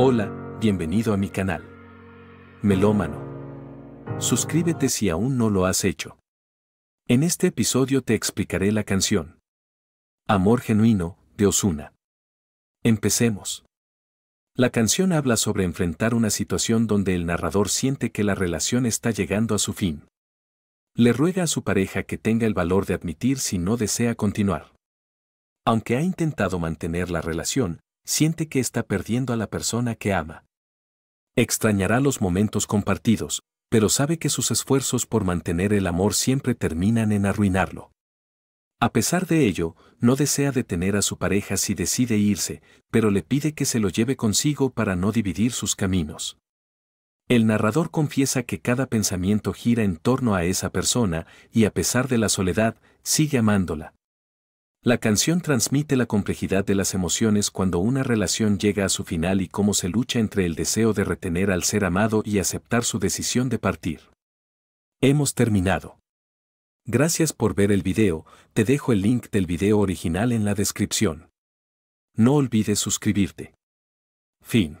Hola, bienvenido a mi canal. Melómano. Suscríbete si aún no lo has hecho. En este episodio te explicaré la canción Amor Genuino, de Osuna. Empecemos. La canción habla sobre enfrentar una situación donde el narrador siente que la relación está llegando a su fin. Le ruega a su pareja que tenga el valor de admitir si no desea continuar. Aunque ha intentado mantener la relación, siente que está perdiendo a la persona que ama. Extrañará los momentos compartidos, pero sabe que sus esfuerzos por mantener el amor siempre terminan en arruinarlo. A pesar de ello, no desea detener a su pareja si decide irse, pero le pide que se lo lleve consigo para no dividir sus caminos. El narrador confiesa que cada pensamiento gira en torno a esa persona y a pesar de la soledad, sigue amándola. La canción transmite la complejidad de las emociones cuando una relación llega a su final y cómo se lucha entre el deseo de retener al ser amado y aceptar su decisión de partir. Hemos terminado. Gracias por ver el video, te dejo el link del video original en la descripción. No olvides suscribirte. Fin.